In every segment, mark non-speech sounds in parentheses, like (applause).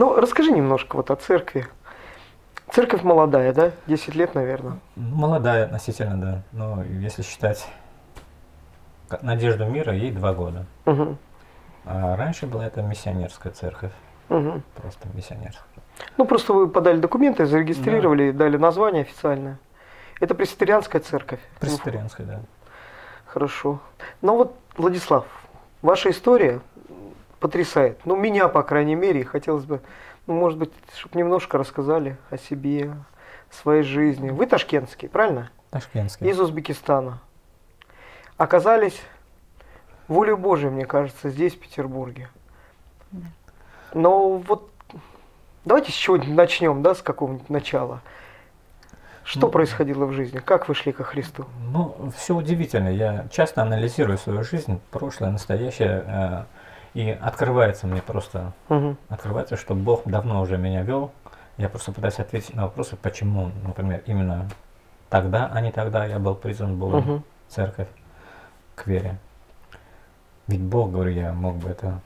Ну, расскажи немножко вот о церкви. Церковь молодая, да? 10 лет, наверное. Молодая относительно, да. Но если считать Надежду мира, ей два года. Угу. А раньше была это миссионерская церковь. Угу. Просто миссионерская. Ну, просто вы подали документы, зарегистрировали, дали название официальное. Это пресвитерианская церковь. Пресвитерианская, да. Хорошо. Ну вот, Владислав, ваша история потрясает. Ну, меня, по крайней мере, хотелось бы, ну, может быть, чтобы немножко рассказали о себе, о своей жизни. Вы ташкентский, правильно? Ташкентский. Из Узбекистана. Оказались волей Божией, мне кажется, здесь, в Петербурге. Но вот давайте с чего-нибудь начнем, да, с какого-нибудь начала. Что Ну, происходило в жизни? Как вы шли ко Христу? Ну, все удивительно. Я часто анализирую свою жизнь, прошлое, настоящее, э, и открывается мне просто, Мгм. открывается, что Бог давно уже меня вел. Я просто пытаюсь ответить на вопросы, почему, например, именно тогда, а не тогда я был призван Мгм. в церковь к вере. Ведь Бог, говорю я, мог бы это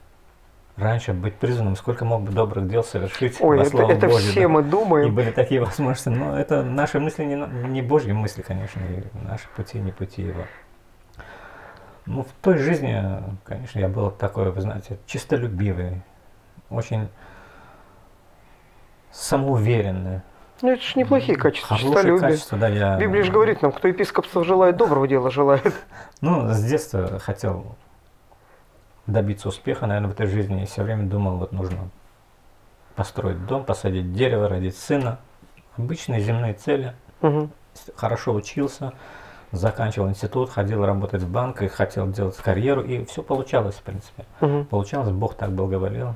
раньше быть призванным, сколько мог бы добрых дел совершить Ой, во это, славу это Божью, все да. мы И думаем. были такие возможности, но это наши мысли не, не Божьи мысли, конечно, и наши пути не пути Его. Ну, в той жизни, конечно, я был такой, вы знаете, чистолюбивый, очень самоуверенный. Ну, это же неплохие качества, Хорошие честолюбие. качества, да, я... Библия же говорит нам, кто епископство желает, доброго дела желает. (laughs) Ну, с детства хотел добиться успеха, наверное, в этой жизни, и все время думал, вот нужно построить дом, посадить дерево, родить сына. Обычные земные цели. Мгм. Хорошо учился, заканчивал институт, ходил работать в банк и хотел делать карьеру, и все получалось, в принципе. Мгм. Получалось, Бог так благоволил,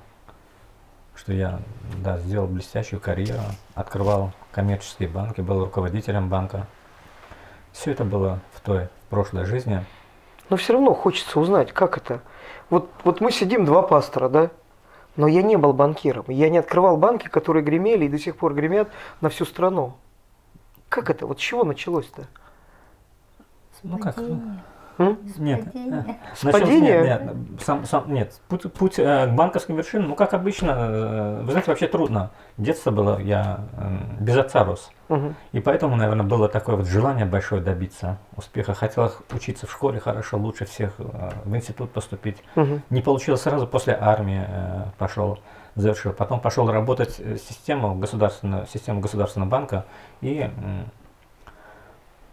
что я да, сделал блестящую карьеру, открывал коммерческие банки, был руководителем банка. Все это было в той прошлой жизни. Но все равно хочется узнать, как это. Вот, вот мы сидим два пастора, да? Но я не был банкиром. Я не открывал банки, которые гремели и до сих пор гремят на всю страну. Как это? Вот с чего началось-то? Ну как? М? Нет. Падение. э? Нет, нет, сам, сам, нет. Путь, путь э, к банковским вершинам, ну как обычно, э, вы знаете, вообще трудно. Детство было, я э, без отца рос. Мгм. И поэтому, наверное, было такое вот желание большое добиться успеха. Хотел учиться в школе хорошо, лучше всех, э, в институт поступить. Мгм. Не получилось сразу после армии, э, пошел, завершил. Потом пошел работать э, в систему государственную, систему государственного банка и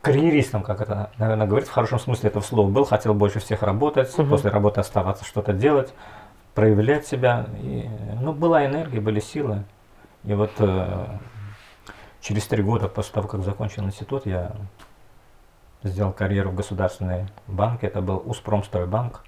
карьеристом, как это, наверное, говорить в хорошем смысле этого слова, был, хотел больше всех работать, Мгм. после работы оставаться, что-то делать, проявлять себя. И, ну, была энергия, были силы. И вот э, через три года после того, как закончил институт, я сделал карьеру в государственной банке. Это был Успромстройбанк.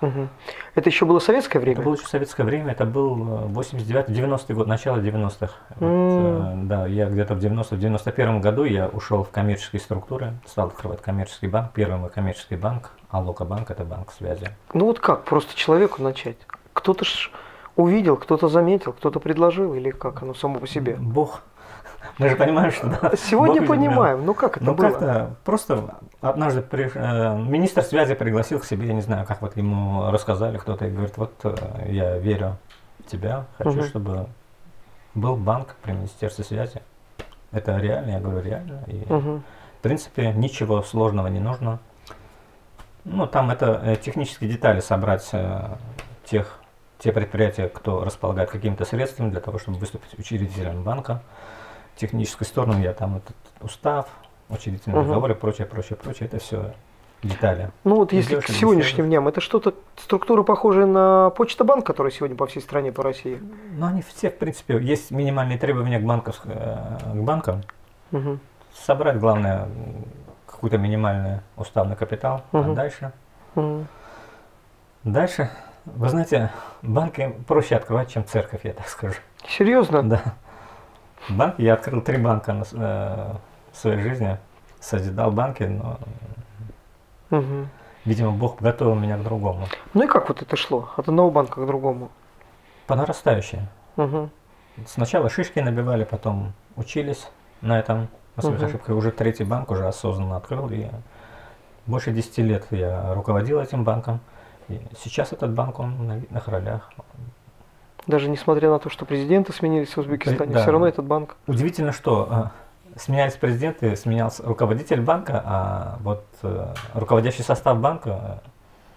Мгм. Это еще было советское Это время? было еще советское время, это был 89-90 год, начало 90-х. Вот, М. э, да, я где-то в 90-91 году я ушел в коммерческие структуры, стал открывать коммерческий банк, первый мой коммерческий банк, Алока банк, это банк связи. Ну вот как просто человеку начать? Кто-то ж увидел, кто-то заметил, кто-то предложил, или как оно само по себе? Бог. (laughs) Мы же понимаем, что да. Сегодня Бог понимаем, ну как это Ну было? как-то просто однажды при- э, министр связи пригласил к себе, я не знаю, как вот ему рассказали кто-то, и говорит, вот э, я верю в тебя, хочу, Мгм. чтобы был банк при Министерстве связи. Это реально, я говорю, реально. И, Мгм. В принципе, ничего сложного не нужно. Ну, там это э, технические детали собрать тех, те предприятия, кто располагает какими-то средствами для того, чтобы выступить учредителем банка. Техническую сторону я там этот устав, учредительный Мгм. договор и прочее, прочее, прочее. Это все детали. Ну вот если к сегодняшним дням, это что-то структура похожая на Почта банк, который сегодня по всей стране, по России. Но они все, в принципе, есть минимальные требования к, банковск- э, к банкам. Мгм. Собрать, главное, какой-то минимальный уставный капитал, Мгм. а дальше Мгм. Дальше, вы знаете, банки проще открывать, чем церковь, я так скажу. Серьезно? Да. Банк, я открыл три банка на э, в своей жизни, созидал банки, но, Мгм. видимо, Бог готовил меня к другому. Ну и как вот это шло от одного банка к другому? По нарастающей. Мгм. Сначала шишки набивали, потом учились на этом, на своих Мгм. ошибках. Уже третий банк уже осознанно открыл, и больше 10 лет я руководил этим банком. И сейчас этот банк, он на видных ролях. Даже несмотря на то, что президенты сменились в Узбекистане, Да. все равно этот банк. Удивительно, что э, сменялись президенты, сменялся руководитель банка, а вот э, руководящий состав банка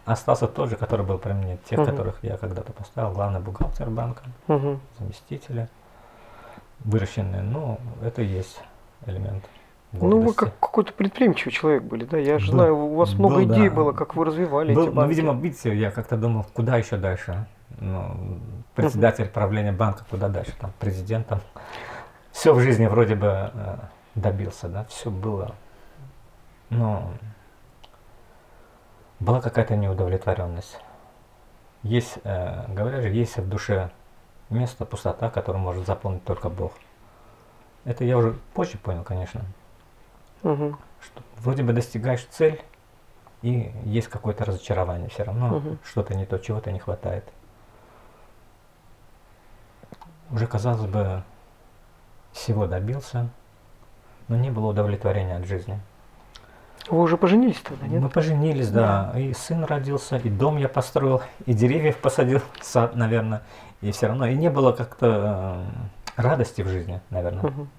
э, остался тот же, который был при мне, тех, Мгм. которых я когда-то поставил, главный бухгалтер банка, Мгм. заместители, выращенные. Ну, это и есть элемент Ну, вы гордости. как какой-то предприимчивый человек были, да? Я же Был. знаю, у вас много Был, идей да. было, как вы развивали Был, эти ну, банки. видимо, видите, я как-то думал, куда еще дальше. Ну, председатель правления банка, куда дальше, там, президентом. Все в жизни вроде бы э, добился, да, все было. Но была какая-то неудовлетворенность. Есть, э, говорят же, есть в душе место, пустота, которую может заполнить только Бог. Это я уже позже понял, конечно Мгм. что вроде бы достигаешь цель, и есть какое-то разочарование все равно, Мгм. что-то не то, чего-то не хватает. Уже, казалось бы, всего добился, но не было удовлетворения от жизни. Вы уже поженились тогда, нет? Мы поженились, да, и сын родился, и дом я построил, и деревьев посадил, сад, наверное, и все равно, и не было как-то э, радости в жизни, наверное. Мгм.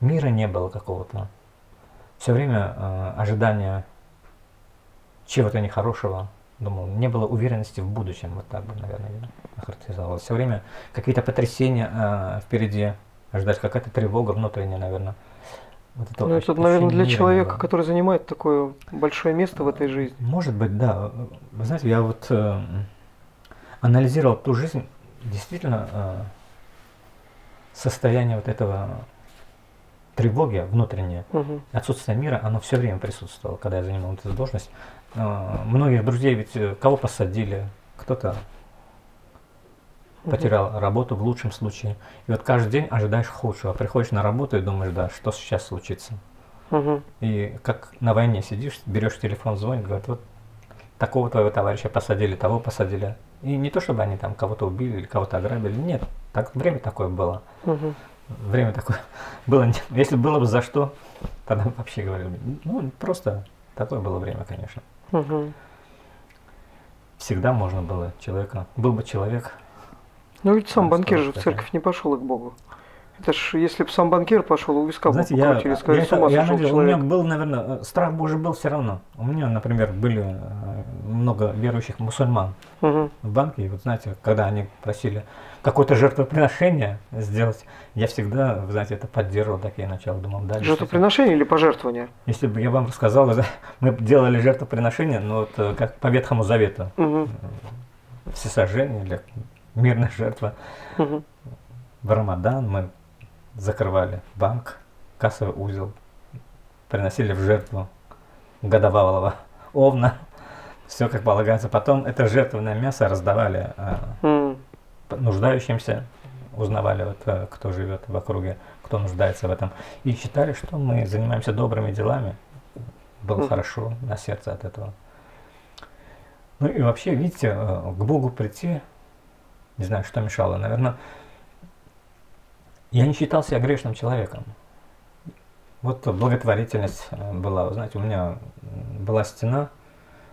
мира не было какого-то. Все время э, ожидания чего-то нехорошего. Думал, не было уверенности в будущем. Вот так бы, наверное, охарактеризовал. Все время какие-то потрясения э, впереди. Ожидать какая-то тревога внутренняя, наверное. Вот это Ну, это, наверное, для человека, было. который занимает такое большое место в этой жизни. Может быть, да. Вы знаете, я вот э, анализировал ту жизнь, действительно, э, состояние вот этого тревоги внутреннее, Мгм. отсутствие мира, оно все время присутствовало, когда я занимал эту должность. Э, Многих друзей ведь э, кого посадили, кто-то потерял работу в лучшем случае. И вот каждый день ожидаешь худшего. Приходишь на работу и думаешь, да, что сейчас случится. Мгм. И как на войне сидишь, берешь телефон, звонит, говорит, вот такого твоего товарища посадили, того посадили. И не то, чтобы они там кого-то убили или кого-то ограбили, нет, так время такое было. Мгм. Время такое (laughs) было. Если было бы за что, тогда вообще говорили, ну просто такое было время, конечно. Мгм. Всегда можно было человека, был бы человек, Ну ведь сам банкир же в церковь не пошел и к Богу. Это ж, если бы сам банкир пошел, у виска Знаете, я, я, сказали, с ума я сошел надеюсь, у меня человек. был, наверное, э, страх Божий был все равно. У меня, например, были э, много верующих мусульман Мгм. в банке, и вот знаете, когда они просили какое-то жертвоприношение сделать, я всегда, вы знаете, это поддерживал, такие начала, думал, да. Жертвоприношение или пожертвование? Если бы я вам рассказал, мы делали жертвоприношение, но вот э, как по Ветхому Завету, Мгм. всесожжение или мирная жертва. Мгм. В Рамадан мы закрывали банк, кассовый узел, приносили в жертву годовалого овна, все как полагается. Потом это жертвенное мясо раздавали э, М. нуждающимся, узнавали, вот, э, кто живет в округе, кто нуждается в этом. И считали, что мы занимаемся добрыми делами. Было Мгм. хорошо на сердце от этого. Ну и вообще, видите, э, к Богу прийти, не знаю, что мешало, наверное, я не считал себя грешным человеком. Вот благотворительность э, была, знаете, у меня была стена,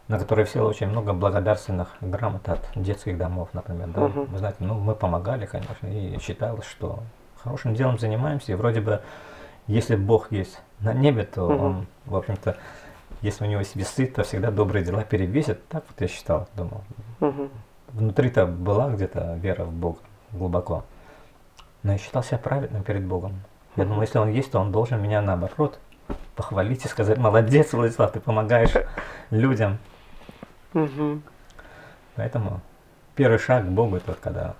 на которой висело очень много благодарственных грамот от детских домов, например. Да? Мгм. Вы знаете, ну мы помогали, конечно, и считалось, что хорошим делом занимаемся, и вроде бы, если Бог есть на небе, то Мгм. он, в общем-то, если у него есть весы, то всегда добрые дела перевесят. Так вот я считал, думал. Мгм. Внутри-то была где-то вера в Бога глубоко. Но я считал себя праведным перед Богом. Я думал, если он есть, то он должен меня наоборот похвалить и сказать, молодец, Владислав, ты помогаешь (laughs) людям. Мгм. Поэтому первый шаг к Богу это вот когда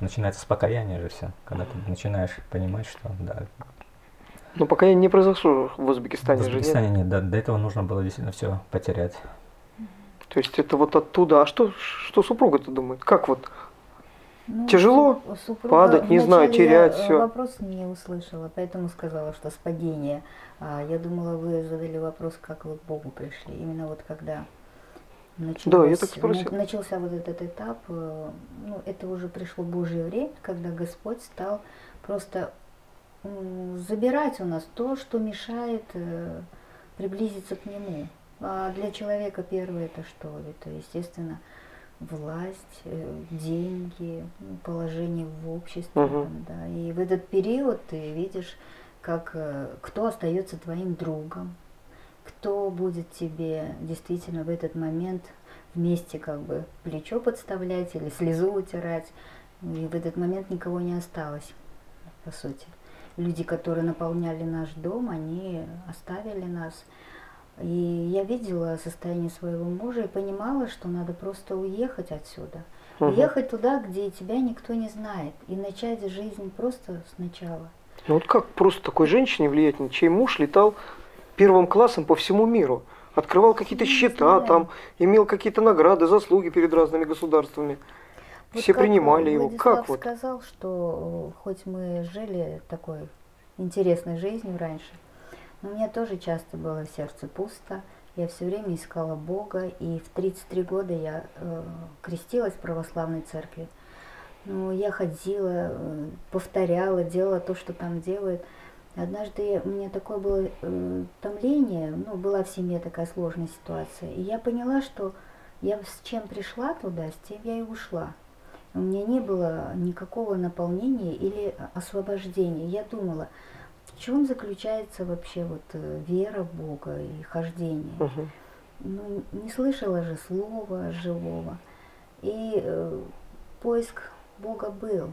начинается с покаяния же все. Когда ты начинаешь понимать, что да, Но пока я не произошло в в Узбекистане же, нет? Узбекистане нет, до, до этого нужно было действительно все потерять. То есть это вот оттуда. А что, что супруга-то думает? Как вот? Ну, Тяжело падать, не знаю, терять я, всё. Вопрос не услышала, поэтому сказала, что с падения. А, я думала, вы задали вопрос, как вы к Богу пришли. Именно вот когда началось, я так спросила. на- начался вот этот этап, э, ну, это уже пришло Божье время, когда Господь стал просто забирать у нас то, что мешает э, приблизиться к Нему. А для человека первое это что? Это, естественно, власть, э, деньги, положение в обществе. Там, да. И в этот период ты видишь, как кто остается твоим другом, кто будет тебе действительно в этот момент вместе как бы плечо подставлять или слезу утирать. И в этот момент никого не осталось, по сути. Люди, которые наполняли наш дом, они оставили нас. И я видела состояние своего мужа и понимала, что надо просто уехать отсюда. Мгм. Уехать туда, где тебя никто не знает. И начать жизнь просто сначала. Ну вот как просто такой женщине влиятельной, чей муж летал первым классом по всему миру, открывал какие-то счета, там имел какие-то награды, заслуги перед разными государствами. Вот Все принимали его. Владислав Как вот? сказал, что э, хоть мы жили такой интересной жизнью раньше, но мне тоже часто было сердце пусто. Я все время искала Бога, и в 33 года я э, крестилась в православной церкви. Ну, я ходила, э, повторяла, делала то, что там делают. Однажды у меня такое было э, томление, ну, была в семье такая сложная ситуация, и я поняла, что я с чем пришла туда, с тем я и ушла. У меня не было никакого наполнения или освобождения. Я думала, в чем заключается вообще вот э, вера в Бога и хождение. Мгм. Ну, не слышала же слова живого. И э, поиск Бога был.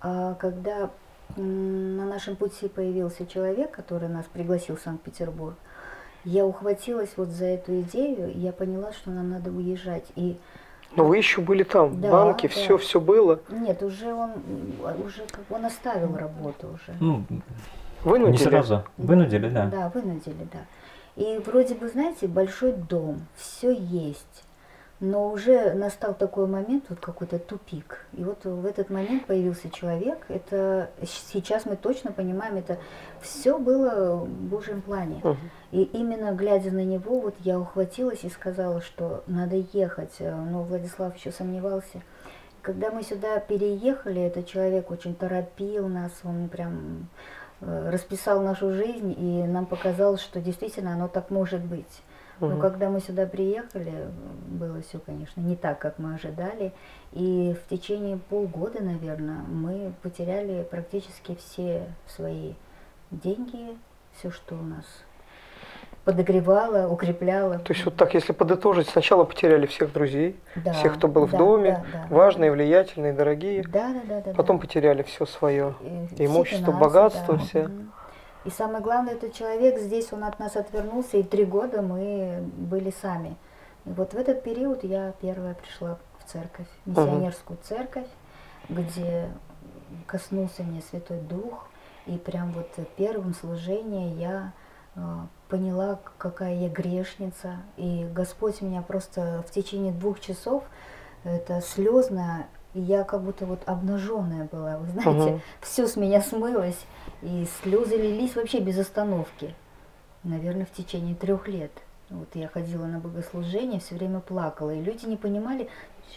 А когда на нашем пути появился человек, который нас пригласил в Санкт-Петербург, я ухватилась вот за эту идею, и я поняла, что нам надо уезжать. И Но вы еще были там, Да, банки, да. все, все было. нет, уже он уже как он оставил работу уже. Ну, Вынудили? не сразу. Вынудили, да. Да, вынудили, да. И вроде бы, знаете, большой дом, все есть. Но уже настал такой момент, вот какой-то тупик. И вот в этот момент появился человек. Это сейчас мы точно понимаем, это все было в Божьем плане. Мгм. И именно глядя на него, вот я ухватилась и сказала, что надо ехать. Э, Но Владислав еще сомневался. Когда мы сюда переехали, этот человек очень торопил нас, он прям э, расписал нашу жизнь, и нам показалось, что действительно оно так может быть. Но Мгм. когда мы сюда приехали, было все, конечно, не так, как мы ожидали. И в течение полгода, наверное, мы потеряли практически все свои деньги, все, что у нас подогревало, укрепляло. То есть вот так, если подытожить, сначала потеряли всех друзей, Да, всех, кто был в да, доме, да, да. важные, влиятельные, дорогие. Да, да, да, да. Потом да. потеряли все свое. И имущество, финансы, богатство да. все. Мгм. И самое главное, этот человек здесь, он от нас отвернулся, и три года мы были сами. И вот в этот период я первая пришла в церковь, миссионерскую церковь, где коснулся меня Святой Дух, и прям вот первым служением я э, поняла, какая я грешница, и Господь меня просто в течение двух часов, это слезно, я как будто вот обнаженная была, вы знаете, Мгм. все с меня смылось, и слезы лились вообще без остановки. Наверное, в течение трех лет. Вот я ходила на богослужение, все время плакала, и люди не понимали,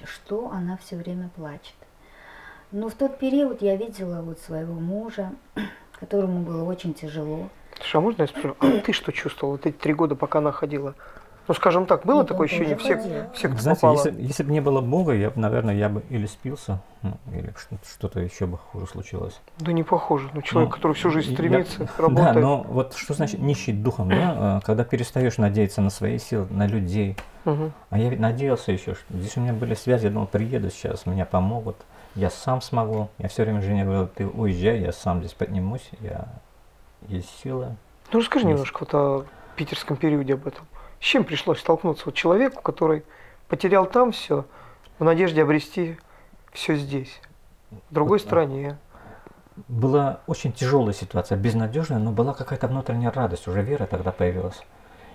что она все время плачет. Но в тот период я видела вот своего мужа, (clears throat) которому было очень тяжело. Слушай, а можно я спрошу, а ты что чувствовал вот эти три года, пока она ходила? Ну, скажем так, было Ну, такое ощущение? ходил. всех кто Знаете, попало? если, если бы не было Бога, я, бы, наверное, я бы или спился, ну, или что- что-то еще бы хуже случилось. Да не похоже. Ну, человек, Ну, который всю жизнь я- стремится, (laughs) работает. Да, но вот что значит нищий духом, да? А, Когда перестаешь надеяться на свои силы, на людей. Мгм. А я ведь надеялся еще, что здесь у меня были связи, я думал, приеду сейчас, меня помогут, я сам смогу. Я все время жене говорил, ты уезжай, я сам здесь поднимусь, я есть сила. Ну, расскажи Есть. немножко вот о питерском периоде об этом. С чем пришлось столкнуться вот человеку, который потерял там все, в надежде обрести все здесь, в другой Вот, стране? Была очень тяжелая ситуация, безнадежная, но была какая-то внутренняя радость, уже вера тогда появилась.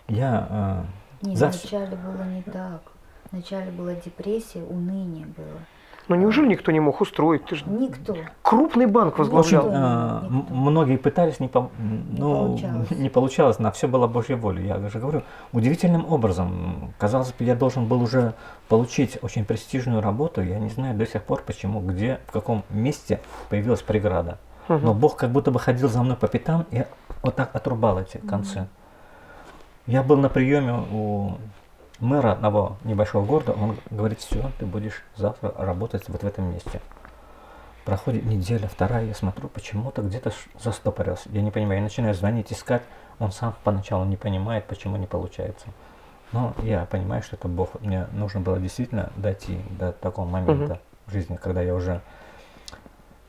Я э, Нет, За- вначале было не так. Вначале была депрессия, уныние было. Ну, неужели никто не мог устроить? Ты же Никто. крупный банк возглавлял. Никто. многие пытались, не, пом- ну, получалось. не получалось, на все была Божья воля. Я же говорю, удивительным образом, казалось бы, я должен был уже получить очень престижную работу. Я не знаю до сих пор, почему, где, в каком месте появилась преграда. Мгм. Но Бог как будто бы ходил за мной по пятам и вот так отрубал эти концы. Я был на приеме у мэра одного небольшого города, он говорит, все, ты будешь завтра работать вот в этом месте. Проходит неделя, вторая, я смотрю, почему-то где-то застопорился. Я не понимаю, я начинаю звонить, искать. Он сам поначалу не понимает, почему не получается. Но я понимаю, что это Бог. Мне нужно было действительно дойти до такого момента в жизни, когда я уже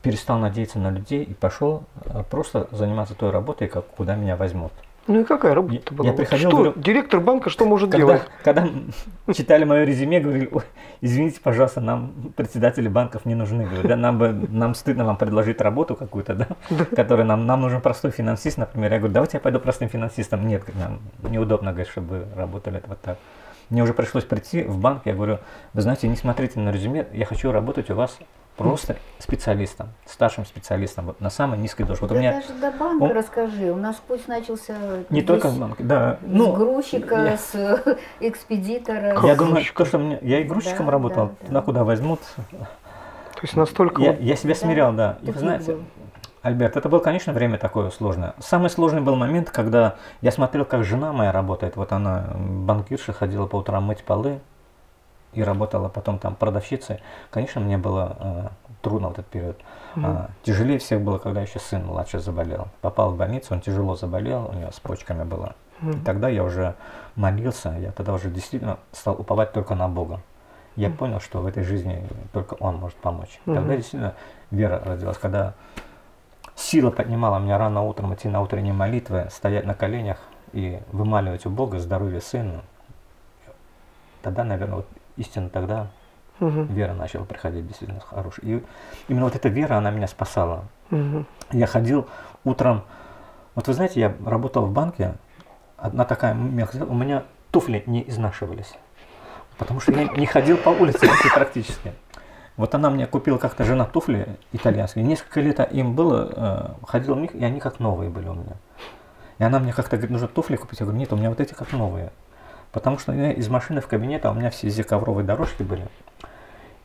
перестал надеяться на людей и пошел э, просто заниматься той работой, как, куда меня возьмут. Ну и какая Я- работа я была? приходил, что, говорю, директор банка что может Когда, делать? (laughs) когда читали мое резюме, говорили, «Ой, извините, пожалуйста, нам председатели банков не нужны. Говорю, да, нам, бы, нам стыдно вам предложить работу какую-то, да, которая нам, нам нужен простой финансист, например. Я говорю, давайте я пойду простым финансистом. Нет, нам неудобно, говорит, чтобы вы работали вот так. Мне уже пришлось прийти в банк, я говорю, вы знаете, не смотрите на резюме, я хочу работать у вас просто специалистом, старшим специалистом, вот на самой низкой должности. Вот у Да меня даже до банка он- расскажи. У нас путь начался не здесь только в банке, да, с ну, грузчика, я- с э, экспедитора. Я думаю, грузчиком? то, что мне, я и грузчиком Да, работал, да, да. куда возьмут. То есть настолько Я, я себя Да, смирял, да. И вы знаете, было. Альберт, это было, конечно, время такое сложное. Самый сложный был момент, когда я смотрел, как жена моя работает. Вот она банкирша, ходила по утрам мыть полы и работала потом там продавщицей. Конечно, мне было э, трудно в этот период. А, тяжелее всех было, когда еще сын младший заболел. Попал в больницу, он тяжело заболел, у него с почками было. И Мгм. тогда я уже молился, я тогда уже действительно стал уповать только на Бога. Я понял, что в этой жизни только Он может помочь. Тогда Мгм. действительно вера родилась, когда сила поднимала меня рано утром идти на утренние молитвы, стоять на коленях и вымаливать у Бога здоровье сыну. Тогда, наверное, вот истинно тогда Мгм. вера начала приходить действительно хорошая. И именно вот эта вера, она меня спасала. Мгм. Я ходил утром, вот вы знаете, я работал в банке, одна такая мелкость, у меня туфли не изнашивались, потому что я не ходил по улице практически. Вот она мне купила как-то жена туфли итальянские, несколько лет им было, э, ходил в них, и они как новые были у меня. И она мне как-то говорит, нужно туфли купить, я говорю, нет, у меня вот эти как новые. Потому что я из машины в кабинет, а у меня все везде ковровые дорожки были.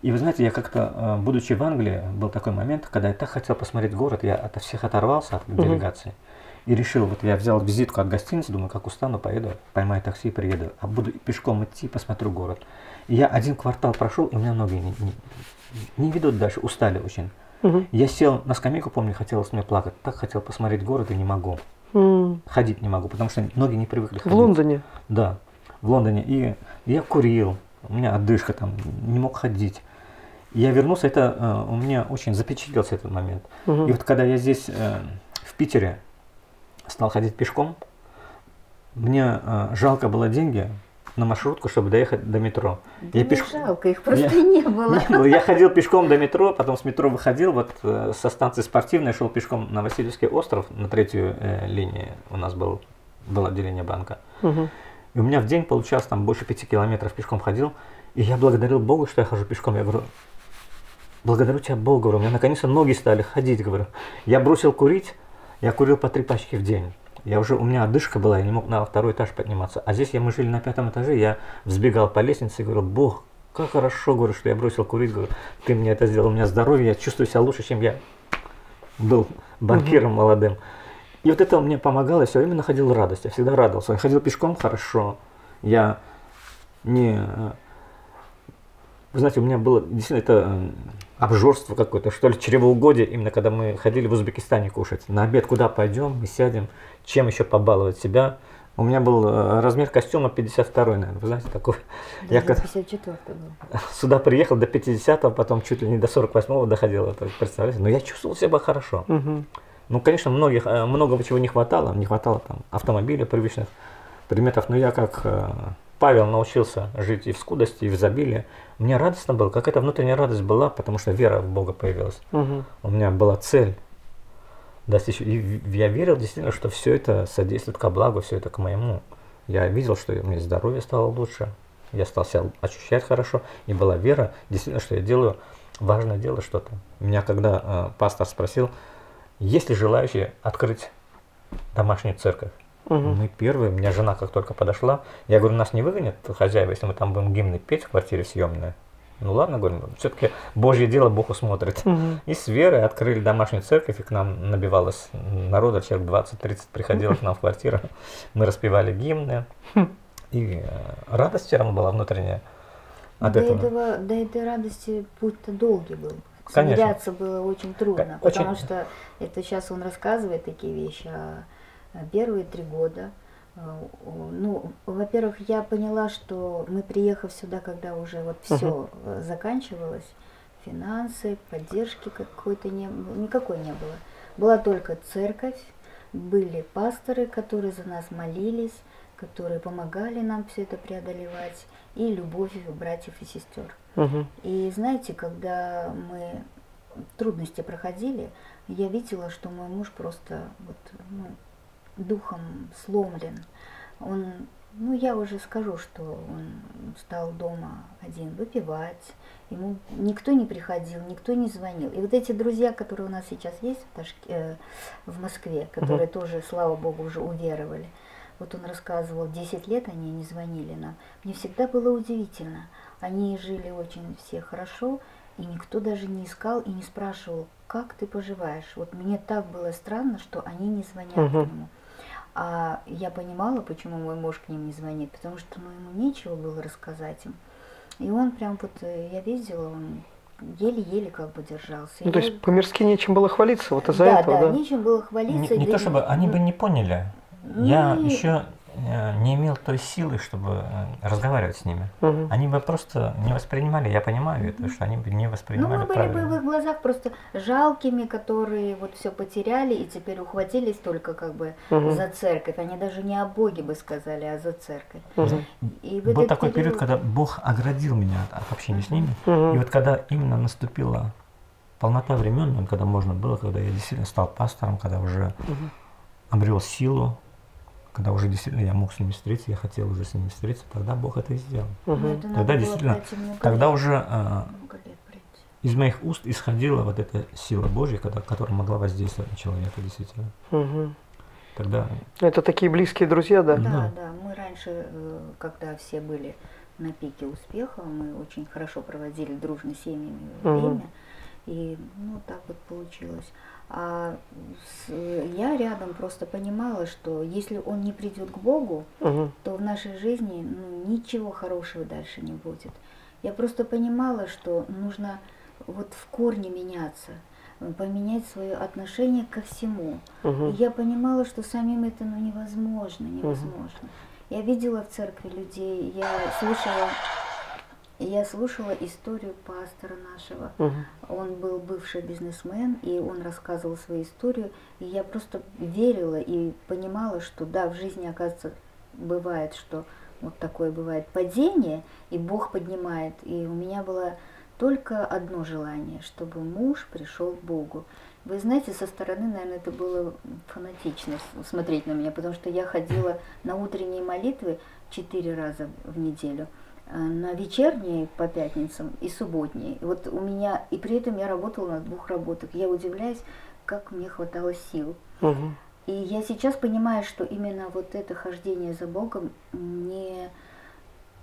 И вы знаете, я как-то, э, будучи в Англии, был такой момент, когда я так хотел посмотреть город, я от всех оторвался, от делегации. И решил, вот я взял визитку от гостиницы, думаю, как устану, поеду, поймаю такси и приеду. А буду пешком идти, посмотрю город. И я один квартал прошел, и у меня ноги не, не, не ведут дальше, устали очень. Мгм. Я сел на скамейку, помню, хотелось мне плакать. Так хотел посмотреть город и не могу. М. Ходить не могу, потому что ноги не привыкли В ходить. Лондоне. Да, в Лондоне. И я курил, у меня одышка там, не мог ходить. Я вернулся, это э, у меня очень запечатлелся этот момент. Мгм. И вот когда я здесь, э, в Питере, стал ходить пешком, мне э, жалко было деньги на маршрутку, чтобы доехать до метро. Да я не пеш- жалко, их (laughs) просто Я- не было. Не было. Я ходил пешком до метро, потом с метро выходил, вот э, со станции спортивной шел пешком на Васильевский остров, на третью э, линии у нас был, было отделение банка. Мгм. И у меня в день получалось там больше пяти километров пешком ходил. И я благодарил Богу, что я хожу пешком. Я говорю, благодарю тебя, Бог, говорю, у меня наконец-то ноги стали ходить, говорю. Я бросил курить, я курил по три пачки в день. Я уже, у меня одышка была, я не мог на второй этаж подниматься. А здесь я, мы жили на пятом этаже, я взбегал по лестнице и говорю, Бог, как хорошо, говорю, что я бросил курить, говорю, ты мне это сделал, у меня здоровье, я чувствую себя лучше, чем я был банкиром молодым. И вот это мне помогало, я все время находил радость, я всегда радовался. Я ходил пешком хорошо, я не... э, Вы знаете, у меня было действительно это э, обжорство какое-то, что ли, чревоугодие, именно когда мы ходили в Узбекистане кушать. На обед куда пойдем, мы сядем, чем еще побаловать себя. У меня был э, размер костюма 52 наверное, вы знаете, такой. Я Даже когда 54 был. (laughs) сюда приехал до 50 потом чуть ли не до 48 доходил, это, представляете? Но я чувствовал себя хорошо. Мгм. Ну, конечно, многих, э, много чего не хватало. Не хватало там автомобилей привычных предметов. Но я как э, Павел научился жить и в скудости, и в изобилии. Мне радостно было, какая-то внутренняя радость была, потому что вера в Бога появилась. Мгм. У меня была цель достичь. И я верил действительно, что все это содействует ко благу, все это к моему. Я видел, что у меня здоровье стало лучше, я стал себя ощущать хорошо, и была вера, действительно, что я делаю важное дело что-то. Меня когда э, пастор спросил, есть ли желающие открыть домашнюю церковь? Мгм. Мы первые, у меня жена как только подошла, я говорю, нас не выгонят хозяева, если мы там будем гимны петь в квартире съемной. Ну ладно, говорю, все-таки Божье дело Бог усмотрит. Мгм. И с верой открыли домашнюю церковь, и к нам набивалось народа, человек 20-30 приходило к нам в квартиру. Мы распевали гимны. и э, радость все равно была внутренняя от до этого. этого. До этой радости путь-то долгий был. Конечно. Смиряться было очень трудно, Очень. потому что это сейчас он рассказывает такие вещи, а а первые три года, о, ну, во-первых, я поняла, что мы, приехав сюда, когда уже вот все заканчивалось, финансы, поддержки какой-то не было, никакой не было. Была только церковь, были пасторы, которые за нас молились, которые помогали нам все это преодолевать, и любовь братьев и сестер. Мгм. И знаете, когда мы трудности проходили, я видела, что мой муж просто вот, ну, духом сломлен. Он, ну я уже скажу, что он стал дома один выпивать, ему никто не приходил, никто не звонил. И вот эти друзья, которые у нас сейчас есть в, Ташке- э, в Москве, которые тоже, слава богу, уже уверовали, вот он рассказывал, 10 лет они не звонили нам. Мне всегда было удивительно. Они жили очень все хорошо, и никто даже не искал и не спрашивал, как ты поживаешь. Вот мне так было странно, что они не звонят Мгм. к нему. А я понимала, почему мой муж к ним не звонит, потому что ну, ему нечего было рассказать им. И он прям вот, э, я видела, он еле-еле как бы держался. Ну, И то я- есть по-мирски нечем было хвалиться, вот из-за да, этого, да, да? нечем было Не, хвалиться. не да то чтобы они бы не поняли. Я Ну, еще э, не имел той силы, чтобы э, разговаривать с ними. Мгм. Они бы просто не воспринимали, я понимаю это, что они бы не Ну, воспринимали мы были бы в их глазах просто жалкими, которые вот все потеряли и теперь ухватились только как бы Мгм. за церковь. Они даже не о Боге бы сказали, а за церковь. Мгм. И в Был такой период, когда Бог оградил меня от, общения с ними. Мгм. И вот когда именно наступила полнота времен, ну, когда можно было, когда я действительно стал пастором, когда уже Мгм. обрел силу, когда уже действительно я мог с ними встретиться, я хотел уже с ними встретиться, тогда Бог это и сделал. Мгм. это Тогда действительно, Тогда лет, уже э, из моих уст исходила вот эта сила Божья, когда- которая могла воздействовать на человека действительно. Мгм. Тогда Это такие близкие друзья, да? Да. Да, да. Мы раньше, э, когда все были на пике успеха, мы очень хорошо проводили дружно с семьями Мгм. время. И ну так вот получилось. А я рядом просто понимала, что если он не придет к Богу, Мгм. то в нашей жизни ну, ничего хорошего дальше не будет. Я просто понимала, что нужно вот в корне меняться, поменять свое отношение ко всему. И Мгм. я понимала, что самим это ну, невозможно, невозможно. Я видела в церкви людей, я слушала, я слушала историю пастора нашего. Мгм. Он был бывший бизнесмен, и он рассказывал свою историю, и я просто верила и понимала, что да, в жизни, оказывается, бывает, что вот такое бывает падение, и Бог поднимает. И у меня было только одно желание, чтобы муж пришел к Богу. Вы знаете, со стороны, наверное, это было фанатично смотреть на меня, потому что я ходила на утренние молитвы четыре раза в неделю, на вечерние по пятницам и субботние. И вот у меня, и при этом я работала на двух работах. Я удивляюсь, как мне хватало сил. Мгм. И я сейчас понимаю, что именно вот это хождение за Богом не,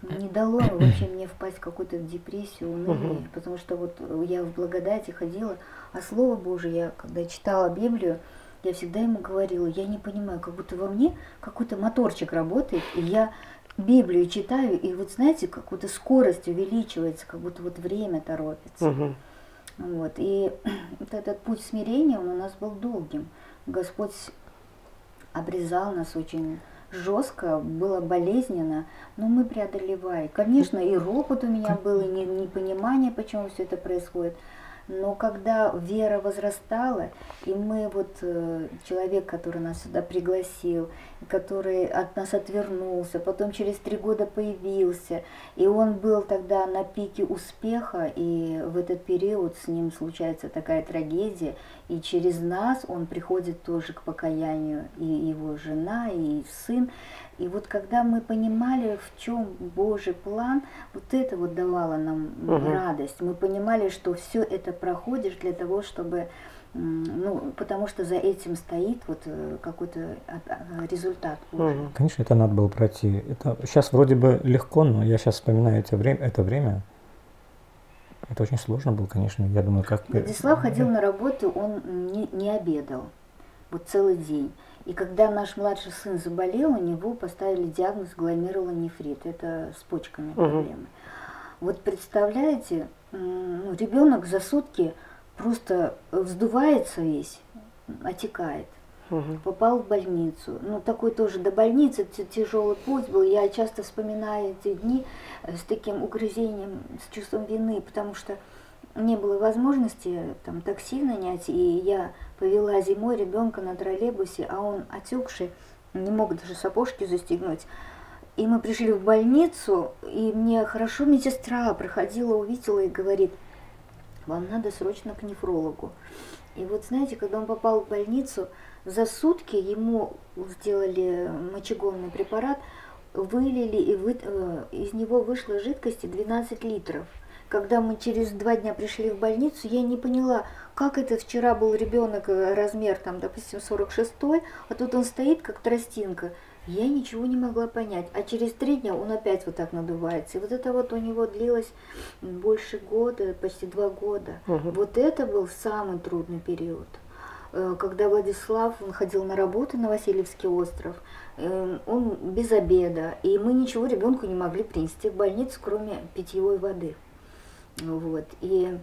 не дало (clears throat) вообще мне впасть в какую-то депрессию, уныние, Мгм. потому что вот я в благодати ходила, а Слово Божие, я когда читала Библию, я всегда ему говорила, я не понимаю, как будто во мне какой-то моторчик работает, и я Библию читаю, и вот знаете, как будто скорость увеличивается, как будто вот время торопится. Мгм. Вот. И (clears throat) вот этот путь смирения, он у нас был долгим. Господь обрезал нас очень жестко, было болезненно, но мы преодолевали. Конечно, и ропот у меня был, и не- непонимание, почему все это происходит. Но когда вера возрастала, и мы вот э, человек, который нас сюда пригласил, который от нас отвернулся, потом через три года появился, и он был тогда на пике успеха, и в этот период с ним случается такая трагедия, и через нас он приходит тоже к покаянию, и его жена, и сын. И вот когда мы понимали, в чем Божий план, вот это вот давало нам Мгм. радость. Мы понимали, что все это проходишь для того, чтобы, ну, потому что за этим стоит вот э, какой-то а- а, результат Божий. Мгм. Конечно, это надо было пройти. Это сейчас вроде бы легко, но я сейчас вспоминаю это время, это время. Это очень сложно было, конечно. Я думаю, как... Владислав ходил на работу, он не, не обедал, вот целый день. И когда наш младший сын заболел, у него поставили диагноз гломерулонефрит. Это с почками Мгм. проблемы. Вот представляете, ну, ребенок за сутки просто вздувается весь, отекает. Мгм. Попал в больницу. Ну, такой тоже до больницы тяжелый путь был. Я часто вспоминаю эти дни э, с таким угрызением, с чувством вины, потому что не было возможности там такси нанять, и я повела зимой ребенка на троллейбусе, а он отекший, не мог даже сапожки застегнуть. И мы пришли в больницу, и мне хорошо медсестра проходила, увидела и говорит, вам надо срочно к нефрологу. И вот знаете, когда он попал в больницу, за сутки ему сделали мочегонный препарат, вылили, и вы- э, из него вышло жидкости 12 литров. Когда мы через два дня пришли в больницу, я не поняла, как это вчера был ребенок э, размер, там, допустим, 46 а тут он стоит, как тростинка. Я ничего не могла понять. А через три дня он опять вот так надувается. И вот это вот у него длилось больше года, почти два года. Мгм. Вот это был самый трудный период. Э, Когда Владислав, он ходил на работу на Васильевский остров, э, он без обеда, и мы ничего ребенку не могли принести в больницу, кроме питьевой воды. Вот. И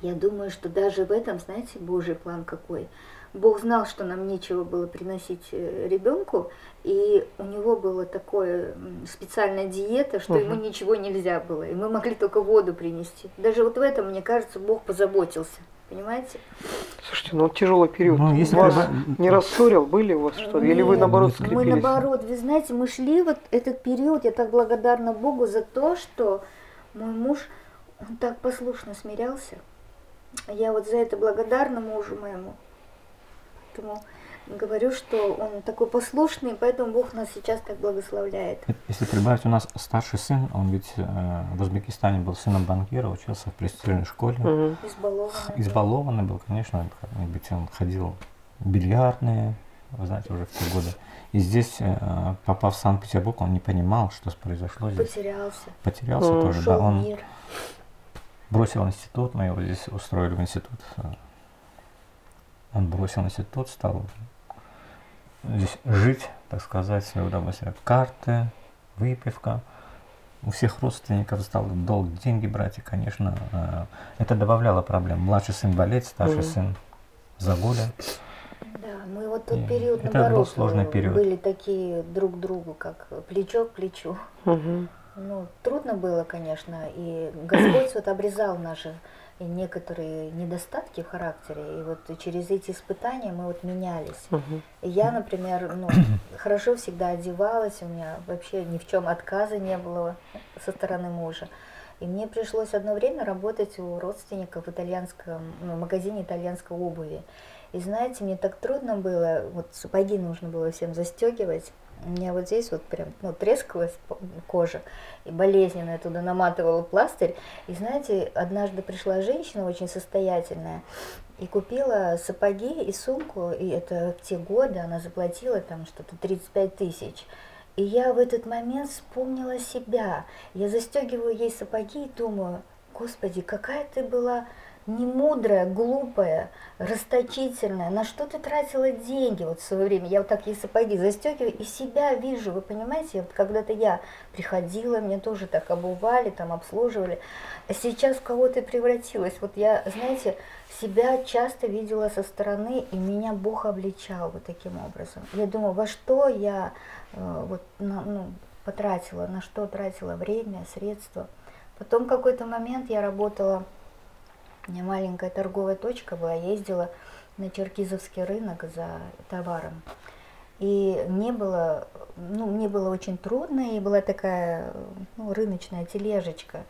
я думаю, что даже в этом, знаете, Божий план какой. Бог знал, что нам нечего было приносить э, ребенку, и у него была такая специальная диета, что ему Мгм. ничего нельзя было, и мы могли только воду принести. Даже вот в этом, мне кажется, Бог позаботился. Понимаете? Слушайте, ну тяжелый период. Ну, если Вас бы- не рассорил, были у вас что ли? Или вы Нет, наоборот мы Мы скрепились? наоборот, вы знаете, мы шли вот этот период, я так благодарна Богу за то, что мой муж, он так послушно смирялся. Я вот за это благодарна мужу моему. Поэтому говорю, что он такой послушный, поэтому Бог нас сейчас так благословляет. Если прибавить, у нас старший сын, он ведь э, в Узбекистане был сыном банкира, учился в престижной школе. Мгм. Избалованный. Избалованный был, конечно, ведь он ходил в бильярдные, вы знаете, уже в те годы. И здесь, э, попав в Санкт-Петербург, он не понимал, что произошло здесь. Потерялся. Потерялся Мгм. тоже, да. Он мир. Бросил институт, мы его здесь устроили в институт. Он бросил институт, стал здесь жить, так сказать, в свое удовольствие. Карты, выпивка. У всех родственников стал долг деньги брать, и, конечно, э, это добавляло проблем. Младший сын болеть, старший Мгм. сын загуля. Да, мы вот тот И период, это был наоборот, сложный э, период. были такие друг к другу, как плечо к плечу. Мгм. Ну, трудно было, конечно, и Господь вот обрезал наши некоторые недостатки в характере, и вот через эти испытания мы вот менялись. И я, например, ну, хорошо всегда одевалась, у меня вообще ни в чем отказа не было со стороны мужа. И мне пришлось одно время работать у родственников в итальянском, ну, магазине итальянской обуви. И знаете, мне так трудно было, вот сапоги нужно было всем застегивать. У меня вот здесь вот прям ну, трескалась кожа, и болезненно я туда наматывала пластырь. И знаете, однажды пришла женщина очень состоятельная, и купила сапоги и сумку, и это в те годы она заплатила там что-то 35 тысяч. И я в этот момент вспомнила себя. Я застегиваю ей сапоги и думаю, господи, какая ты была не мудрая, глупая, расточительная, на что ты тратила деньги вот в свое время. Я вот так ей сапоги застегиваю и себя вижу, вы понимаете, вот когда-то я приходила, мне тоже так обували, там обслуживали, а сейчас в кого ты превратилась. Вот я, знаете, себя часто видела со стороны, и меня Бог обличал вот таким образом. Я думаю, во что я э, вот, на- ну, потратила, на что тратила время, средства. Потом какой-то момент я работала, у меня маленькая торговая точка была, я ездила на Черкизовский рынок за товаром. И мне было, ну, мне было очень трудно, и была такая ну, рыночная тележечка.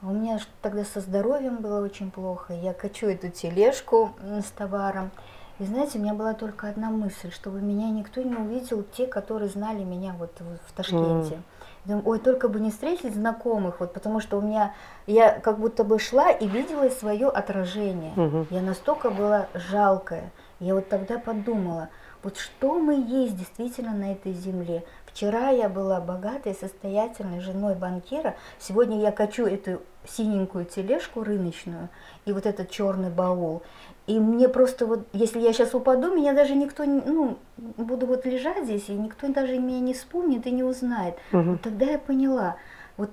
У меня тогда со здоровьем было очень плохо. Я качу эту тележку с товаром. И знаете, у меня была только одна мысль, чтобы меня никто не увидел, те, которые знали меня вот в, Ташкенте. Думаю, ой, только бы не встретить знакомых, вот, потому что у меня, я как будто бы шла и видела свое отражение. Мгм. Я настолько была жалкая. Я вот тогда подумала, вот что мы есть действительно на этой земле. Вчера я была богатой, состоятельной женой банкира, сегодня я качу эту синенькую тележку рыночную и вот этот черный баул. И мне просто вот, если я сейчас упаду, меня даже никто, ну, буду вот лежать здесь, и никто даже меня не вспомнит и не узнает. Угу. Вот тогда я поняла, вот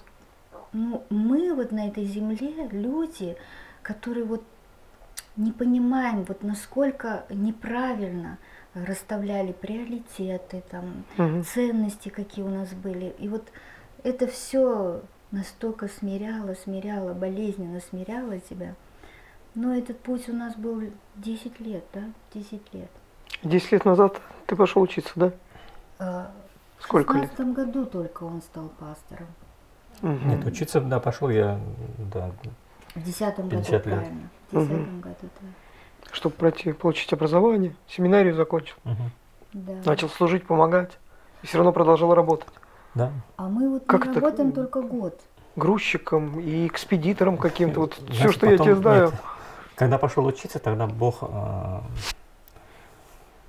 ну, мы вот на этой земле люди, которые вот не понимаем, вот насколько неправильно расставляли приоритеты, там, Угу. ценности, какие у нас были. И вот это все настолько смиряло, смиряло, болезненно смиряло тебя. Но этот путь у нас был 10 лет, да? 10 лет. Десять лет назад ты пошел учиться, да? А, Сколько В лет? 16 году только он стал пастором. Мгм. Нет, учиться, да, пошел я, да, В 10 году, 50 лет. правильно. В 10 Мгм. году, да. Чтобы пройти, получить образование, семинарию закончил. мгм, да. Начал служить, помогать. И все равно продолжал работать. да. А мы вот Как не это- работаем только год. Грузчиком и экспедитором каким-то. Вот все, Знаете, что я потом- тебе знаю. нет, когда пошел учиться, тогда Бог э,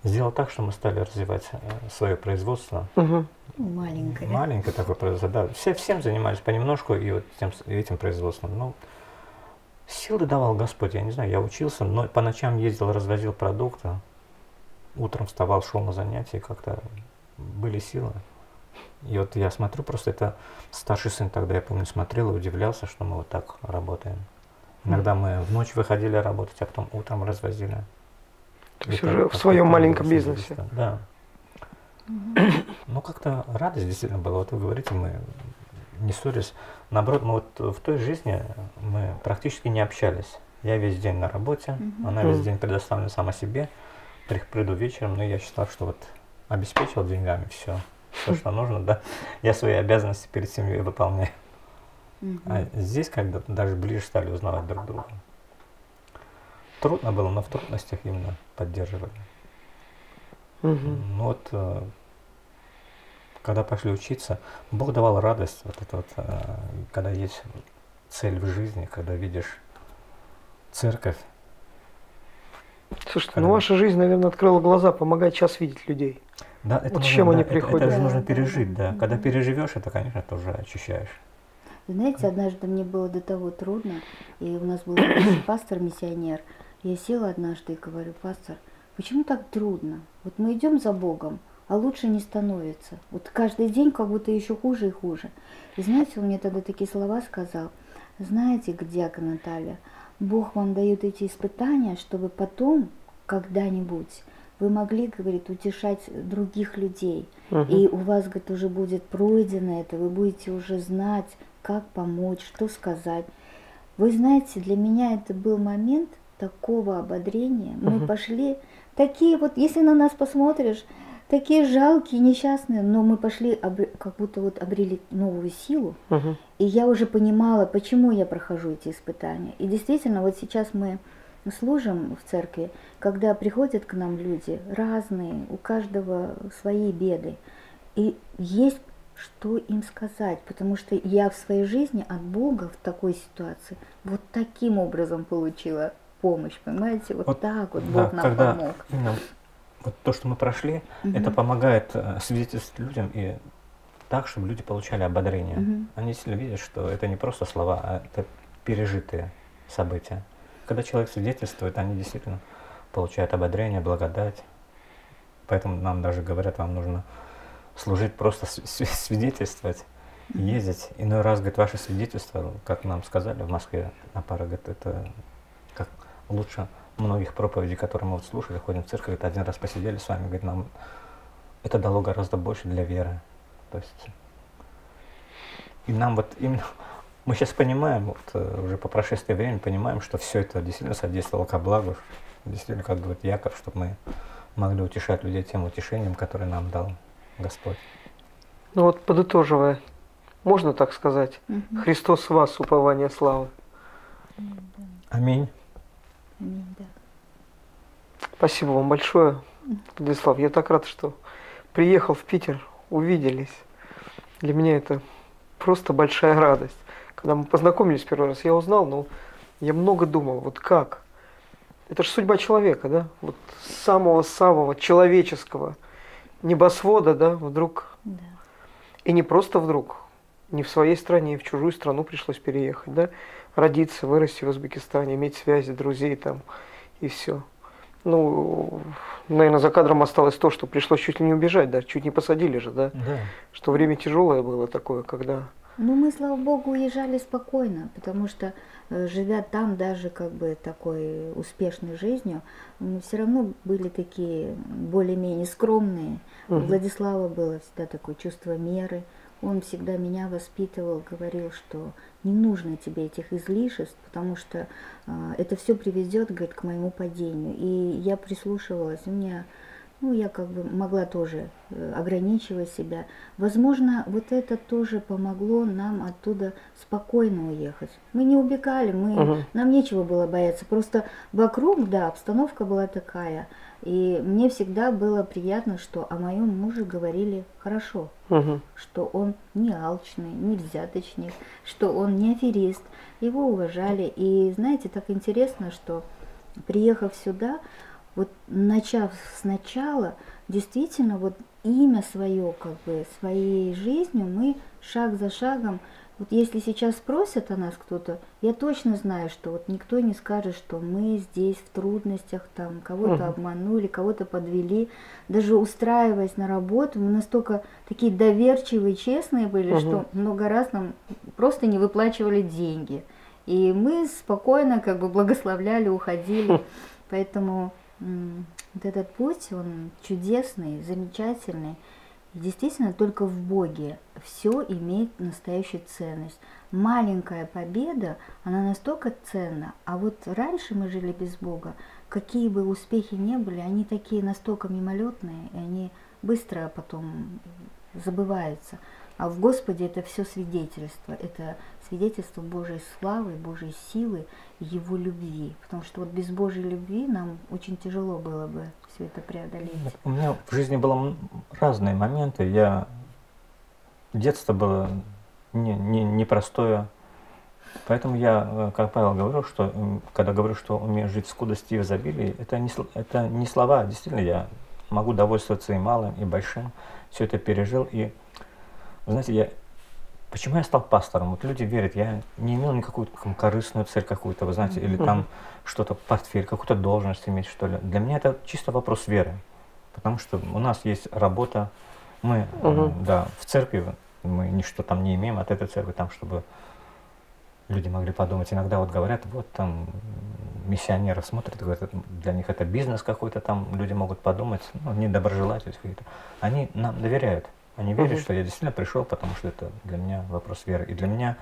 сделал так, что мы стали развивать э, свое производство. Ну, маленькое. Маленькое такое производство, да. Все, всем занимались понемножку и вот тем, этим производством. Ну, силы давал Господь, я не знаю, я учился, но по ночам ездил, развозил продукты. Утром вставал, шел на занятия, как-то были силы. И вот я смотрю, просто это старший сын тогда, я помню, смотрел и удивлялся, что мы вот так работаем. Иногда мы в ночь выходили работать, а потом утром развозили. То есть уже в своем маленьком бизнесе. Да. Ну, как-то радость действительно была. Вот вы говорите, мы не ссорились. Наоборот, мы вот в той жизни мы практически не общались. Я весь день на работе, Мгм. она весь день предоставлена сама себе. При- Приду вечером, но я считал, что вот обеспечил деньгами все, все, что (laughs) нужно, да. Я свои обязанности перед семьей выполняю. А здесь как-то даже ближе стали узнавать друг друга. Трудно было, но в трудностях именно поддерживали. Мгм. Ну вот, э, когда пошли учиться, Бог давал радость, вот это вот, э, когда есть цель в жизни, когда видишь церковь. Слушайте, Когда- ну ваша жизнь, наверное, открыла глаза, помогает сейчас видеть людей. Да, это Вот нужно, чем да, они это- Это, приходят. же Да, нужно пережить, да. да. Когда переживешь, это, конечно, тоже ощущаешь. Знаете, однажды мне было до того трудно, и у нас был (coughs) пастор-миссионер. Я села однажды и говорю, пастор, почему так трудно? Вот мы идем за Богом, а лучше не становится. Вот каждый день как будто еще хуже и хуже. И знаете, он мне тогда такие слова сказал. Знаете, дьякон Наталья, Бог вам дает эти испытания, чтобы потом, когда-нибудь, вы могли, говорит, утешать других людей. Мгм. И у вас, говорит, уже будет пройдено это, вы будете уже знать, как помочь, что сказать. Вы знаете, для меня это был момент такого ободрения. Мы Мгм. пошли, такие вот, если на нас посмотришь, такие жалкие, несчастные, но мы пошли, как будто вот обрели новую силу. Мгм. И я уже понимала, почему я прохожу эти испытания. И действительно, вот сейчас мы служим в церкви, когда приходят к нам люди разные, у каждого свои беды. И есть что им сказать, потому что я в своей жизни от Бога в такой ситуации вот таким образом получила помощь, понимаете? Вот, Вот, так вот Да, Бог нам когда помог. Вот то, что мы прошли, это Мгм. помогает э, свидетельствовать людям и так, чтобы люди получали ободрение. Мгм. Они сильно видят, что это не просто слова, а это пережитые события. Когда человек свидетельствует, они действительно получают ободрение, благодать. Поэтому нам даже говорят, вам нужно служить, просто св- св- свидетельствовать, ездить. Иной раз, говорит, ваше свидетельство, как нам сказали в Москве на пару, говорит, это как лучше многих проповедей, которые мы вот слушали, ходим в церковь, говорит, один раз посидели с вами, говорит, нам это дало гораздо больше для веры. То есть и нам вот именно (laughs) мы сейчас понимаем, вот э, уже по прошествии времени понимаем, что все это действительно содействовало ко благу, действительно, как говорит Яков, чтобы мы могли утешать людей тем утешением, которое нам дал Господь. Ну вот подытоживая, можно так сказать, Мгм. Христос в вас, упование славы. Аминь. Да. Спасибо вам большое, Владислав. Я так рад, что приехал в Питер, увиделись. Для меня это просто большая радость. Когда мы познакомились первый раз, я узнал, но я много думал, вот как Это же судьба человека, да? Вот самого-самого человеческого небосвода, да, вдруг. Да. И не просто вдруг, не в своей стране, в чужую страну пришлось переехать, да? Родиться, вырасти в Узбекистане, иметь связи, друзей там и все. Ну, наверное, за кадром осталось то, что пришлось чуть ли не убежать, да, чуть не посадили же, да? Да. Что время тяжелое было такое, когда Ну, мы, слава богу, уезжали спокойно, потому что, э, живя там даже как бы такой успешной жизнью, мы все равно были такие более-менее скромные. У Мгм. Владислава было всегда такое чувство меры. Он всегда меня воспитывал, говорил, что не нужно тебе этих излишеств, потому что а, это все приведет, говорит, к моему падению. И я прислушивалась, у меня ну, я как бы могла тоже э, ограничивать себя. Возможно, вот это тоже помогло нам оттуда спокойно уехать. Мы не убегали, мы, Мгм. нам нечего было бояться. Просто вокруг, да, обстановка была такая. И мне всегда было приятно, что о моем муже говорили хорошо, Мгм. что он не алчный, не взяточник, что он не аферист. Его уважали. И знаете, так интересно, что приехав сюда, вот начав сначала, действительно вот имя свое, как бы своей жизнью мы шаг за шагом, вот если сейчас спросят о нас кто-то, я точно знаю, что вот никто не скажет, что мы здесь в трудностях, там кого-то Мгм. обманули, кого-то подвели. Даже устраиваясь на работу, мы настолько такие доверчивые, честные были, Мгм. что много раз нам просто не выплачивали деньги. И мы спокойно как бы благословляли, уходили. Поэтому м, вот этот путь, он чудесный, замечательный. Действительно, только в Боге все имеет настоящую ценность. Маленькая победа, она настолько ценна. А вот раньше мы жили без Бога, какие бы успехи не были, они такие настолько мимолетные, и они быстро потом забываются. А в Господе это все свидетельство. Это свидетельство Божьей славы, Божьей силы, Его любви. Потому что вот без Божьей любви нам очень тяжело было бы все это преодолеть. У меня в жизни было разные моменты. Я детство было не, не, непростое. Поэтому я, э, как Павел говорил, что когда говорю, что умею жить в скудости и в изобилии, это не, это не слова. Действительно, я могу довольствоваться и малым, и большим. Все это пережил. И, знаете, я Почему я стал пастором? Вот люди верят, я не имел никакую там, корыстную цель какую-то, вы знаете, или там что-то, портфель, какую-то должность иметь, что ли. Для меня это чисто вопрос веры. Потому что у нас есть работа, мы, Мгм. да, в церкви мы ничто там не имеем от этой церкви, там, чтобы люди могли подумать. Иногда вот говорят, вот там миссионеры смотрят, говорят, для них это бизнес какой-то там, люди могут подумать, ну, недоброжелатели какие-то. Они нам доверяют. Они верят, что я действительно пришел, потому что это для меня вопрос веры. И для меня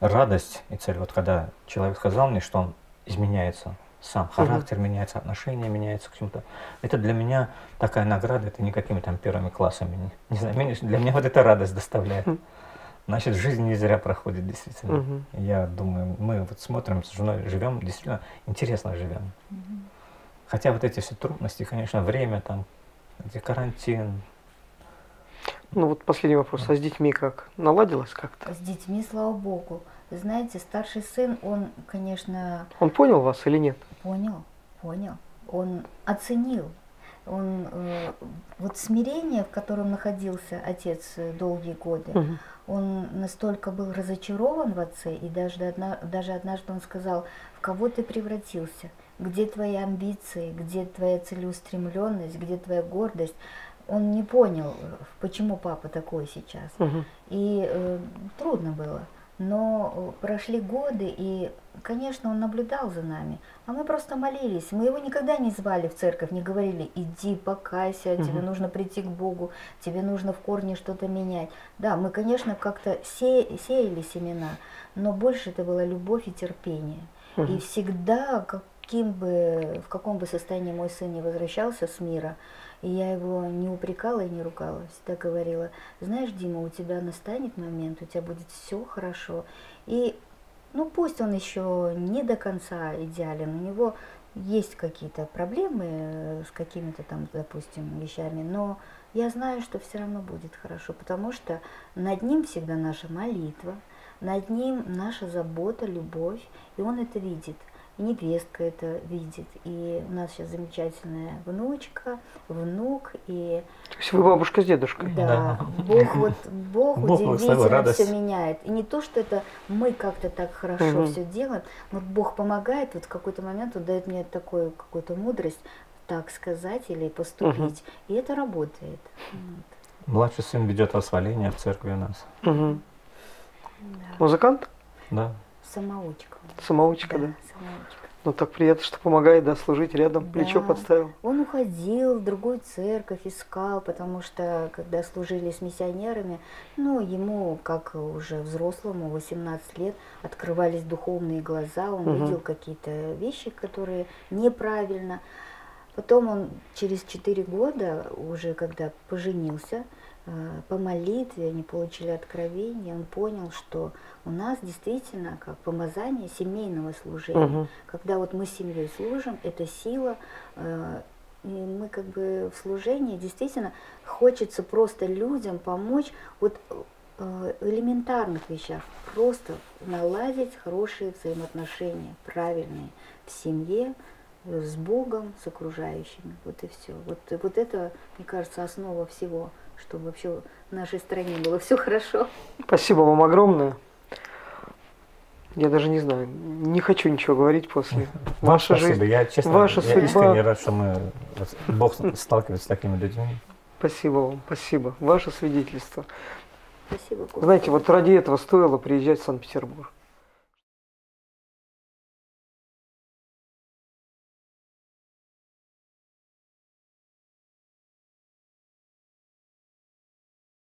радость и цель, вот когда человек сказал мне, что он изменяется сам, характер меняется, отношение меняется к чему-то, это для меня такая награда, это никакими там первыми классами не, не заменишь. Для меня вот эта радость доставляет. Мгм. Значит, жизнь не зря проходит, действительно. Мгм. Я думаю, мы вот смотрим с женой, живем, действительно интересно живем. Хотя вот эти все трудности, конечно, время там, эти карантин, Ну вот последний вопрос. А с детьми как? Наладилось как-то? С детьми, слава богу. Знаете, старший сын, он, конечно, Он понял вас или нет? Понял, понял. Он оценил. Он э, вот смирение, в котором находился отец э, долгие годы, Мгм. он настолько был разочарован в отце, и даже, одна, даже однажды он сказал, в кого ты превратился, где твои амбиции, где твоя целеустремленность, где твоя гордость. Он не понял, почему папа такой сейчас. Мгм. И э, трудно было. Но э, прошли годы, и, конечно, он наблюдал за нами. А мы просто молились. Мы его никогда не звали в церковь, не говорили, иди, покайся, тебе Мгм. нужно прийти к Богу, тебе нужно в корне что-то менять. Да, мы, конечно, как-то се- сеяли семена, но больше это была любовь и терпение. И Мгм. всегда, каким бы, в каком бы состоянии мой сын не возвращался с мира, и я его не упрекала и не ругала, всегда говорила, знаешь, Дима, у тебя настанет момент, у тебя будет все хорошо. И, ну, пусть он еще не до конца идеален, у него есть какие-то проблемы э, с какими-то там, допустим, вещами, но я знаю, что все равно будет хорошо, потому что над ним всегда наша молитва, над ним наша забота, любовь, и он это видит. И невестка это видит. И у нас сейчас замечательная внучка, внук, и То есть вы бабушка с дедушкой? да, Бог вот Бог, Бог удивительно все меняет. И не то, что это мы как-то так хорошо Мгм. все делаем, но Бог помогает, вот в какой-то момент он дает мне такую какую-то мудрость так сказать или поступить. И это работает. Вот. Младший сын ведет восхваление в церкви у нас. Мгм. Да. Музыкант? Да. Самоучка. Самоучка, да? Самоучка. Ну так приятно, что помогает, да, служить рядом, плечо Да. подставил. Он уходил в другую церковь, искал, потому что когда служили с миссионерами, ну, ему, как уже взрослому, 18 лет, открывались духовные глаза, он Мгм. видел какие-то вещи, которые неправильно. Потом он через 4 года, уже когда поженился, по молитве они получили откровение, он понял, что у нас действительно как помазание семейного служения. Мгм. Когда вот мы семьей служим, это сила, э, и мы как бы в служении действительно хочется просто людям помочь вот э, элементарных вещах, просто наладить хорошие взаимоотношения, правильные в семье, э, с Богом, с окружающими. Вот и все. Вот, вот это, мне кажется, основа всего, чтобы вообще в нашей стране было все хорошо. Спасибо вам огромное. Я даже не знаю, не хочу ничего говорить после. Ваша спасибо. жизнь. Я, честно, ваша я судьба. искренне рад, что мы, Бог сталкивается с такими людьми. Спасибо вам, спасибо. Ваше свидетельство. Спасибо. Знаете, вот ради этого стоило приезжать в Санкт-Петербург.